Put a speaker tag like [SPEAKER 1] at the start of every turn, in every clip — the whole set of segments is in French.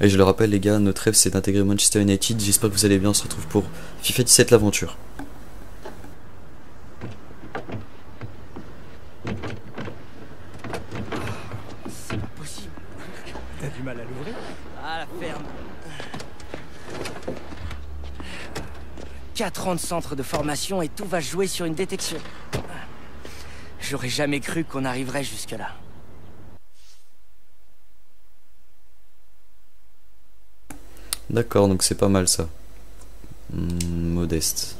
[SPEAKER 1] Et je le rappelle les gars, notre rêve c'est d'intégrer Manchester United. J'espère que vous allez bien, on se retrouve pour FIFA 17 l'aventure.
[SPEAKER 2] C'est pas possible.
[SPEAKER 3] T'as du mal à l'ouvrir?
[SPEAKER 2] Ah, la ferme. 4 ans de centre de formation et tout va jouer sur une détection. J'aurais jamais cru qu'on arriverait jusque-là.
[SPEAKER 1] D'accord, donc c'est pas mal ça. Hmm, modeste.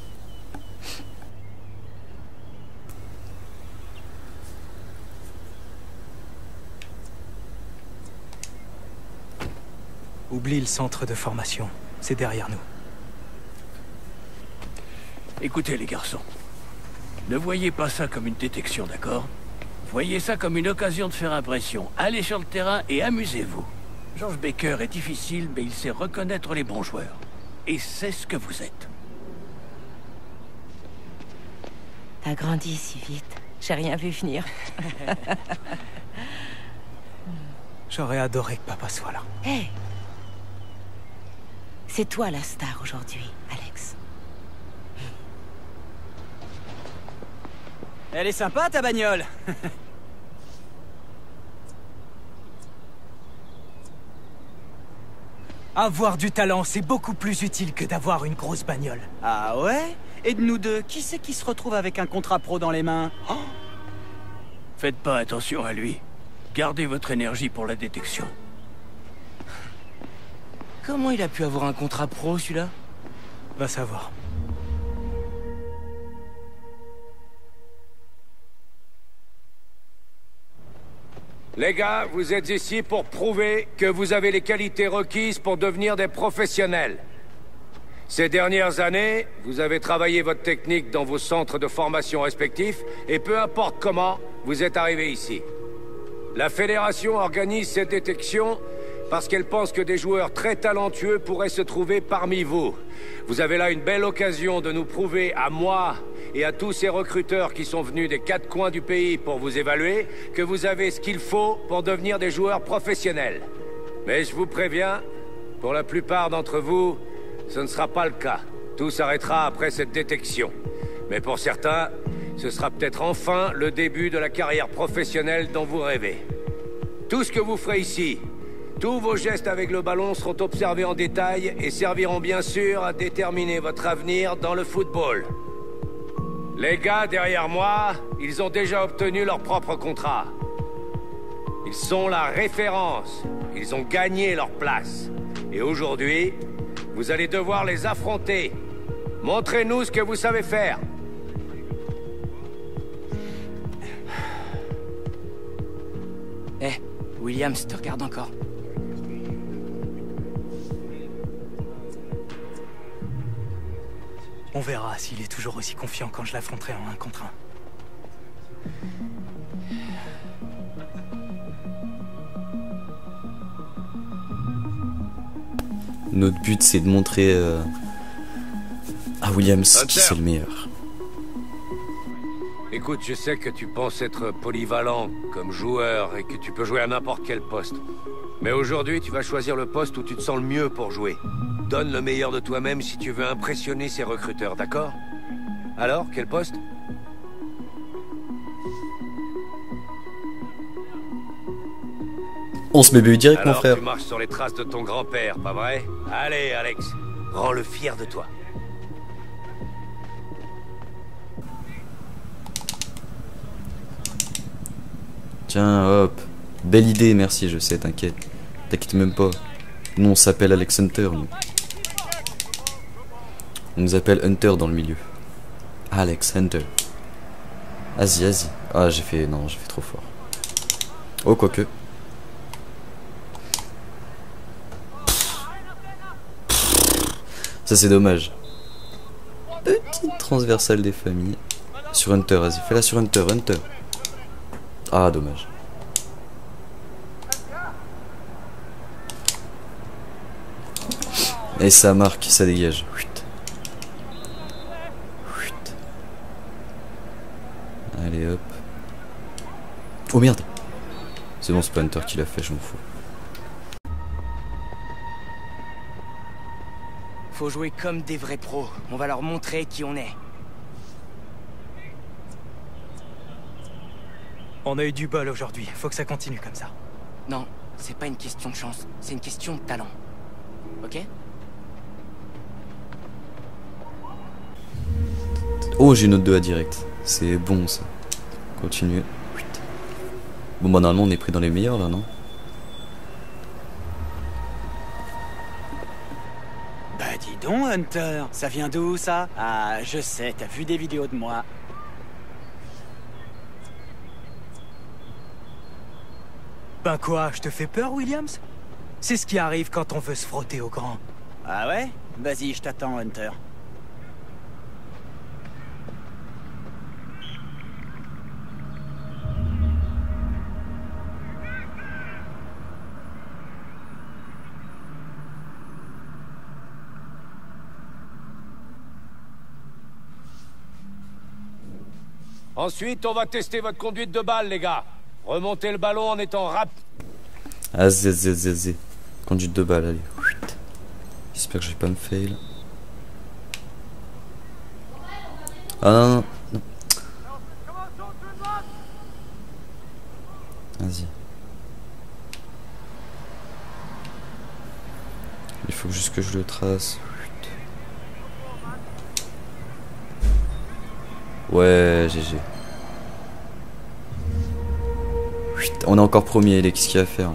[SPEAKER 3] Oublie le centre de formation. C'est derrière nous.
[SPEAKER 4] Écoutez les garçons, ne voyez pas ça comme une détection, d'accord? Voyez ça comme une occasion de faire impression. Allez sur le terrain et amusez-vous. George Baker est difficile, mais il sait reconnaître les bons joueurs. Et c'est ce que vous êtes.
[SPEAKER 5] T'as grandi si vite. J'ai rien vu venir.
[SPEAKER 3] J'aurais adoré que papa soit là.
[SPEAKER 5] Hé C'est toi la star aujourd'hui, Alex.
[SPEAKER 2] Elle est sympa ta bagnole
[SPEAKER 3] Avoir du talent, c'est beaucoup plus utile que d'avoir une grosse bagnole.
[SPEAKER 2] Ah ouais? Et de nous deux, qui c'est qui se retrouve avec un contrat pro dans les mains? Oh
[SPEAKER 4] Faites pas attention à lui. Gardez votre énergie pour la détection.
[SPEAKER 2] Comment il a pu avoir un contrat pro celui-là?
[SPEAKER 3] Va savoir.
[SPEAKER 6] Les gars, vous êtes ici pour prouver que vous avez les qualités requises pour devenir des professionnels. Ces dernières années, vous avez travaillé votre technique dans vos centres de formation respectifs, et peu importe comment, vous êtes arrivés ici. La Fédération organise cette détection parce qu'elle pense que des joueurs très talentueux pourraient se trouver parmi vous. Vous avez là une belle occasion de nous prouver à moi et à tous ces recruteurs qui sont venus des quatre coins du pays pour vous évaluer que vous avez ce qu'il faut pour devenir des joueurs professionnels. Mais je vous préviens, pour la plupart d'entre vous, ce ne sera pas le cas. Tout s'arrêtera après cette détection. Mais pour certains, ce sera peut-être enfin le début de la carrière professionnelle dont vous rêvez. Tout ce que vous ferez ici, tous vos gestes avec le ballon seront observés en détail et serviront bien sûr à déterminer votre avenir dans le football. Les gars derrière moi, ils ont déjà obtenu leur propre contrat. Ils sont la référence. Ils ont gagné leur place. Et aujourd'hui, vous allez devoir les affronter. Montrez-nous ce que vous savez faire.
[SPEAKER 2] Eh, Williams te regarde encore.
[SPEAKER 3] On verra s'il est toujours aussi confiant quand je l'affronterai en un contre un.
[SPEAKER 1] Notre but c'est de montrer euh, à Williams qui
[SPEAKER 6] Hunter.
[SPEAKER 1] c'est le meilleur.
[SPEAKER 6] Écoute, je sais que tu penses être polyvalent comme joueur et que tu peux jouer à n'importe quel poste. Mais aujourd'hui, tu vas choisir le poste où tu te sens le mieux pour jouer. Donne le meilleur de toi-même si tu veux impressionner ces recruteurs, d'accord? Alors, quel poste?
[SPEAKER 1] On se met BU direct mon frère.
[SPEAKER 6] tu marches sur les traces de ton grand-père, pas vrai? Allez, Alex, rends-le fier de toi.
[SPEAKER 1] Tiens, hop. Belle idée, merci, je sais, t'inquiète. T'inquiète même pas. Nous, on s'appelle Alex Hunter. On nous appelle Hunter dans le milieu. Alex Hunter. Vas-y, vas-y. Ah, j'ai fait... Non, j'ai fait trop fort. Oh, quoique. Ça, c'est dommage. Petite transversale des familles. Sur Hunter, vas-y, fais-la sur Hunter, Hunter. Ah, dommage. Et ça marque, ça dégage. Chut. Chut. Allez hop. Oh merde C'est bon, c'est pas Hunter qui l'a fait, je m'en fous.
[SPEAKER 2] Faut jouer comme des vrais pros. On va leur montrer qui on est.
[SPEAKER 3] On a eu du bol aujourd'hui. Faut que ça continue comme ça.
[SPEAKER 2] Non, c'est pas une question de chance. C'est une question de talent. Ok?
[SPEAKER 1] Oh, j'ai une note 2 à direct. C'est bon ça. Continuez. Bon, bah normalement on est pris dans les meilleurs là, non?
[SPEAKER 7] Bah dis donc, Hunter, ça vient d'où ça? Ah, je sais, t'as vu des vidéos de moi.
[SPEAKER 3] Ben quoi, je te fais peur, Williams? C'est ce qui arrive quand on veut se frotter au grand.
[SPEAKER 7] Ah ouais? Vas-y, je t'attends, Hunter.
[SPEAKER 6] Ensuite, on va tester votre conduite de balle, les gars. Remontez le ballon en étant rap.
[SPEAKER 1] Ah, zé, zé, zé, zé. Conduite de balle, allez. J'espère que je vais pas me fail. Ah non, non. Vas-y. Il faut juste que je le trace. Ouais, GG. On est encore premier, les qu'est-ce qu'il y a à faire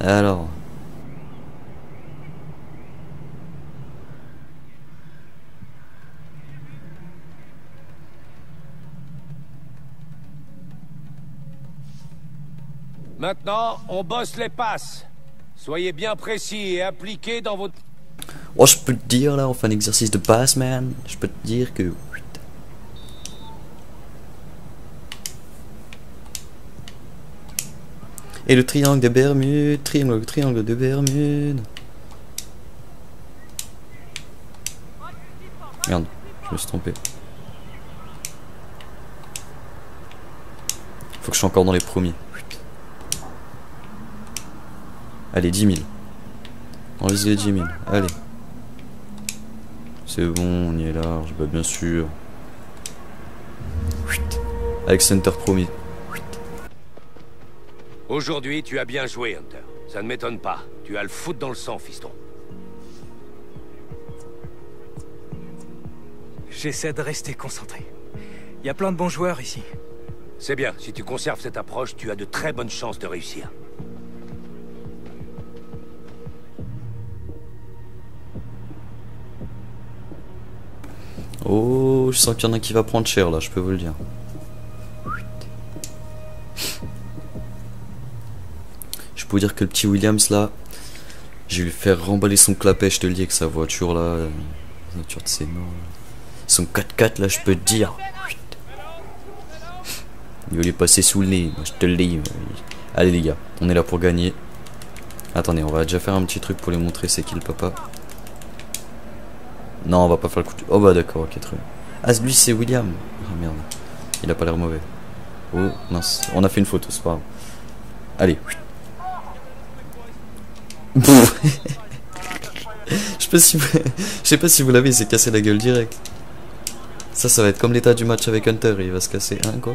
[SPEAKER 1] Alors.
[SPEAKER 6] Maintenant, on bosse les passes. Soyez bien précis et appliqués dans votre...
[SPEAKER 1] Oh, je peux te dire là, on fait un exercice de passe, man. Je peux te dire que. Et le triangle de Bermude, triangle, triangle de Bermude. Merde, je me suis trompé. Faut que je sois encore dans les premiers. Allez, 10 000. On vise les 10 000. Allez. C'est bon, on y est large, bah bien sûr. Avec Center premier.
[SPEAKER 6] Aujourd'hui, tu as bien joué, Hunter. Ça ne m'étonne pas. Tu as le foot dans le sang, fiston.
[SPEAKER 3] J'essaie de rester concentré. Il y a plein de bons joueurs ici.
[SPEAKER 6] C'est bien. Si tu conserves cette approche, tu as de très bonnes chances de réussir.
[SPEAKER 1] Oh, je sens qu'il y en a qui va prendre cher là, je peux vous le dire. Peux dire que le petit Williams là, je vais lui faire remballer son clapet, je te le dis, avec sa voiture là, euh, voiture de ses noms. Son 4x4 là, je peux te dire. Il va lui passer sous le nez, moi, je te le dis. Allez les gars, on est là pour gagner. Attendez, on va déjà faire un petit truc pour les montrer c'est qui le papa. Non, on va pas faire le coup de... Oh bah d'accord, ok, très bien. Ah, lui c'est William. Ah merde. Il a pas l'air mauvais. Oh, mince. On a fait une photo, c'est pas grave. Allez. Je sais pas si vous... L'avez, il s'est cassé la gueule direct. Ça, ça va être comme l'état du match avec Hunter, il va se casser. Hein, quoi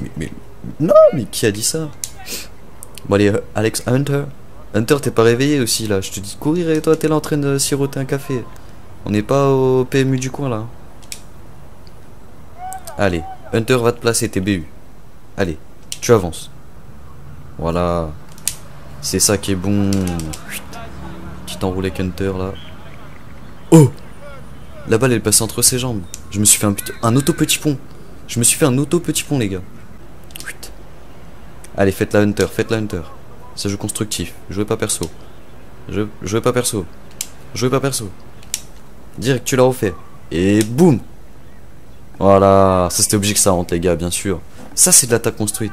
[SPEAKER 1] mais, mais... Non, mais qui a dit ça? Bon allez, euh, Alex Hunter. Hunter, t'es pas réveillé aussi là. Je te dis courir et toi t'es là en train de siroter un café. On n'est pas au PMU du coin là. Allez, Hunter va te placer tes BU. Allez, tu avances. Voilà. C'est ça qui est bon. Petit enroulé avec Hunter là. Oh La balle elle est passée entre ses jambes. Je me suis fait un, un auto petit pont. Je me suis fait un auto petit pont les gars. Allez, faites la Hunter, faites la Hunter. C'est jeu constructif. Jouez pas perso. Je, jouez pas perso. Jouez pas perso. Direct, tu l'as refait. Et boum Voilà. Ça c'était obligé que ça rentre, les gars, bien sûr. Ça c'est de l'attaque construite.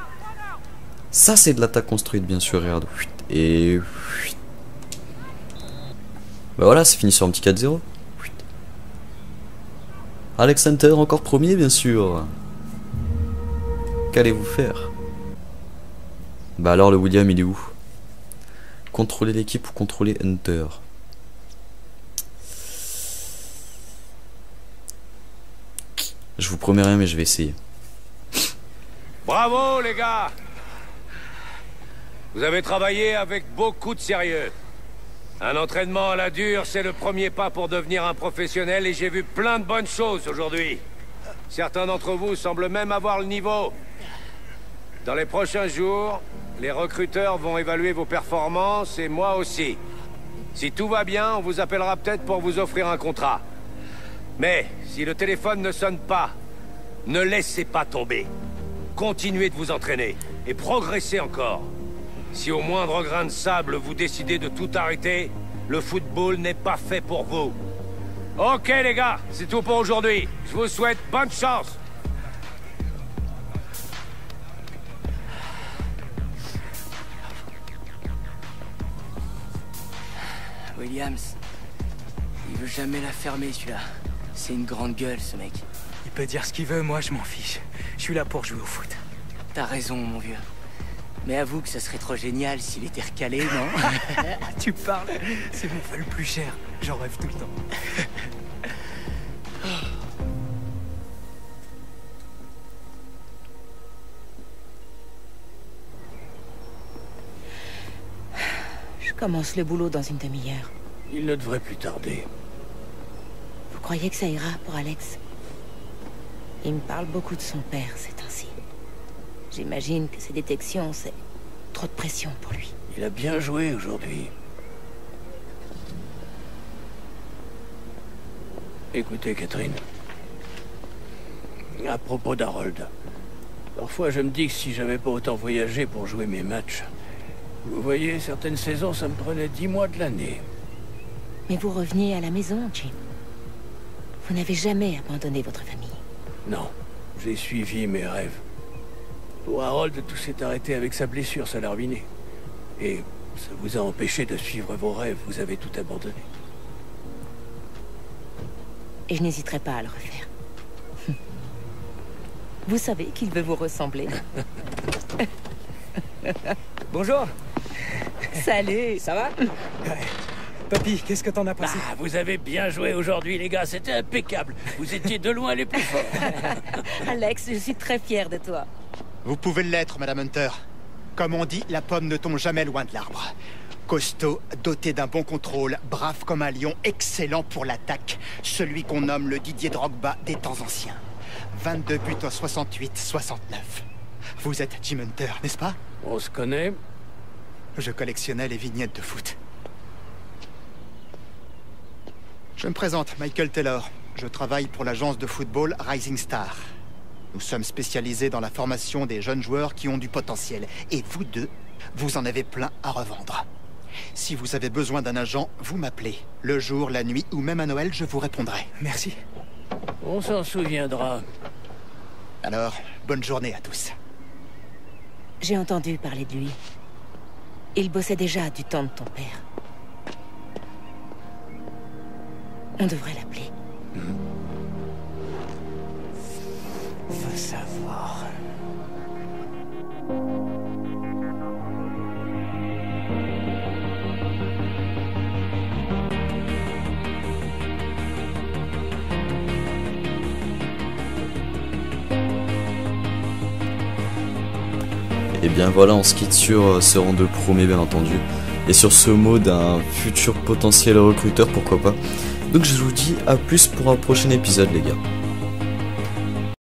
[SPEAKER 1] Ça c'est de l'attaque construite, bien sûr. Regarde. Chut. Et... Bah voilà, c'est fini sur un petit 4-0. Alex Hunter encore premier, bien sûr. Qu'allez-vous faire? Bah alors, le William, il est où? Contrôler l'équipe ou contrôler Hunter? Je vous promets rien, mais je vais essayer.
[SPEAKER 6] Bravo les gars vous avez travaillé avec beaucoup de sérieux. Un entraînement à la dure, c'est le premier pas pour devenir un professionnel et j'ai vu plein de bonnes choses aujourd'hui. Certains d'entre vous semblent même avoir le niveau. Dans les prochains jours, les recruteurs vont évaluer vos performances et moi aussi. Si tout va bien, on vous appellera peut-être pour vous offrir un contrat. Mais si le téléphone ne sonne pas, ne laissez pas tomber. Continuez de vous entraîner et progressez encore. Si au moindre grain de sable vous décidez de tout arrêter, le football n'est pas fait pour vous. Ok les gars, c'est tout pour aujourd'hui. Je vous souhaite bonne chance.
[SPEAKER 2] Williams, il veut jamais la fermer celui-là. C'est une grande gueule ce mec.
[SPEAKER 3] Il peut dire ce qu'il veut, moi je m'en fiche. Je suis là pour jouer au foot.
[SPEAKER 2] T'as raison mon vieux. Mais avoue que ça serait trop génial s'il était recalé, non
[SPEAKER 3] tu parles C'est mon feu le plus cher. J'en rêve tout le temps.
[SPEAKER 5] Je commence le boulot dans une demi-heure.
[SPEAKER 4] Il ne devrait plus tarder.
[SPEAKER 5] Vous croyez que ça ira pour Alex? Il me parle beaucoup de son père, c'est ainsi. J'imagine que ces détections, c'est trop de pression pour lui.
[SPEAKER 4] Il a bien joué aujourd'hui. Écoutez, Catherine. À propos d'Harold. Parfois, je me dis que si j'avais pas autant voyagé pour jouer mes matchs... Vous voyez, certaines saisons, ça me prenait dix mois de l'année.
[SPEAKER 5] Mais vous reveniez à la maison, Jim. Vous n'avez jamais abandonné votre famille.
[SPEAKER 4] Non, j'ai suivi mes rêves. Pour Harold, tout s'est arrêté avec sa blessure, ça l'a ruiné. Et ça vous a empêché de suivre vos rêves, vous avez tout abandonné.
[SPEAKER 5] Et je n'hésiterai pas à le refaire. Vous savez qu'il veut vous ressembler.
[SPEAKER 3] Bonjour
[SPEAKER 5] Salut
[SPEAKER 2] Ça va?
[SPEAKER 3] Papy, qu'est-ce que t'en as pensé
[SPEAKER 4] Ah, vous avez bien joué aujourd'hui, les gars, c'était impeccable. Vous étiez de loin les plus forts.
[SPEAKER 5] Alex, je suis très fière de toi.
[SPEAKER 8] Vous pouvez l'être, Madame Hunter. Comme on dit, la pomme ne tombe jamais loin de l'arbre. Costaud, doté d'un bon contrôle, brave comme un lion, excellent pour l'attaque. Celui qu'on nomme le Didier Drogba des temps anciens. 22 buts en 68-69. Vous êtes Jim Hunter, n'est-ce pas?
[SPEAKER 4] On se connaît
[SPEAKER 8] Je collectionnais les vignettes de foot. Je me présente, Michael Taylor. Je travaille pour l'agence de football Rising Star. Nous sommes spécialisés dans la formation des jeunes joueurs qui ont du potentiel. Et vous deux, vous en avez plein à revendre. Si vous avez besoin d'un agent, vous m'appelez. Le jour, la nuit ou même à Noël, je vous répondrai.
[SPEAKER 3] Merci.
[SPEAKER 4] On s'en souviendra.
[SPEAKER 8] Alors, bonne journée à tous.
[SPEAKER 5] J'ai entendu parler de lui. Il bossait déjà du temps de ton père. On devrait l'appeler.
[SPEAKER 3] Va savoir.
[SPEAKER 1] Et bien voilà, on se quitte sur euh, ce rang de promet bien entendu. Et sur ce mot d'un futur potentiel recruteur, pourquoi pas. Donc je vous dis à plus pour un prochain épisode les gars.